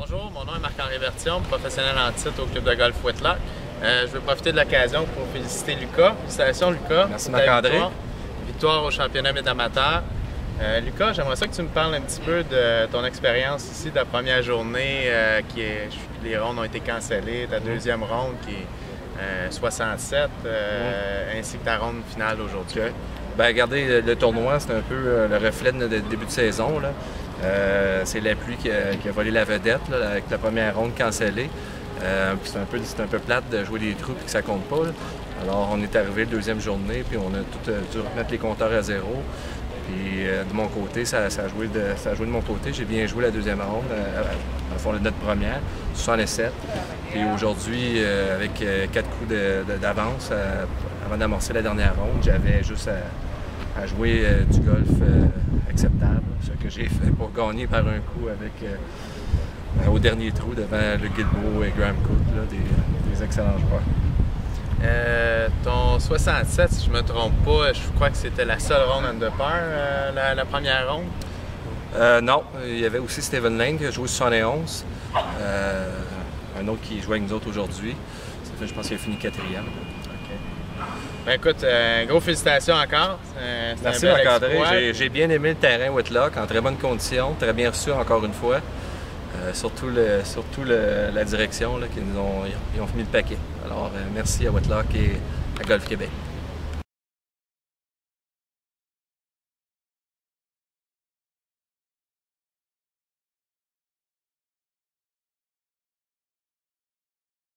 Bonjour, mon nom est Marc-Henri Vertion, professionnel en titre au club de golf Whitlock. Euh, je veux profiter de l'occasion pour féliciter Lucas. Félicitations Lucas. Merci, Marc-André. Victoire, Victoire au championnat amateur. Euh, Lucas, j'aimerais ça que tu me parles un petit peu de ton expérience ici de la première journée euh, qui est les rondes ont été cancellées, ta deuxième ronde qui est euh, 67 euh, ainsi que ta ronde finale aujourd'hui. Ben, regardez, le, le tournoi, c'est un peu euh, le reflet de notre début de saison. là. Euh, c'est la pluie qui a, qui a volé la vedette là, avec la première ronde cancellée. Euh, c'est un, peu, c'est un peu plate de jouer des trous et que ça compte pas. là. Alors, on est arrivé la deuxième journée, puis on a tout euh, dû remettre les compteurs à zéro. Puis euh, de mon côté, ça, ça a joué de, de mon côté. J'ai bien joué la deuxième ronde, euh, à fond, notre première, 67. Puis aujourd'hui, euh, avec euh, quatre coups de- de- d'avance, avant d'amorcer la dernière ronde, j'avais juste à, à jouer du golf acceptable, ce que j'ai fait pour gagner par un coup avec euh, au dernier trou devant le Guilbeault et Graham Cook, des excellents joueurs. Euh, ton 67, si je me trompe pas, je crois que c'était la seule ronde under par, euh, la, la première ronde? Euh, non, il y avait aussi Steven Lane qui a joué 71. Euh, un autre qui jouait avec nous autres aujourd'hui. Ça fait, je pense qu'il a fini quatrième. Ben écoute, gros félicitations encore. Merci Marc-André. J'ai- bien aimé le terrain Whitlock, en très bonnes conditions, très bien reçu encore une fois. Euh, surtout le- surtout le- la direction là, nous ont, ils ont mis le paquet. Alors euh, merci à Whitlock et à Golf Québec.